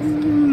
Mm-hmm.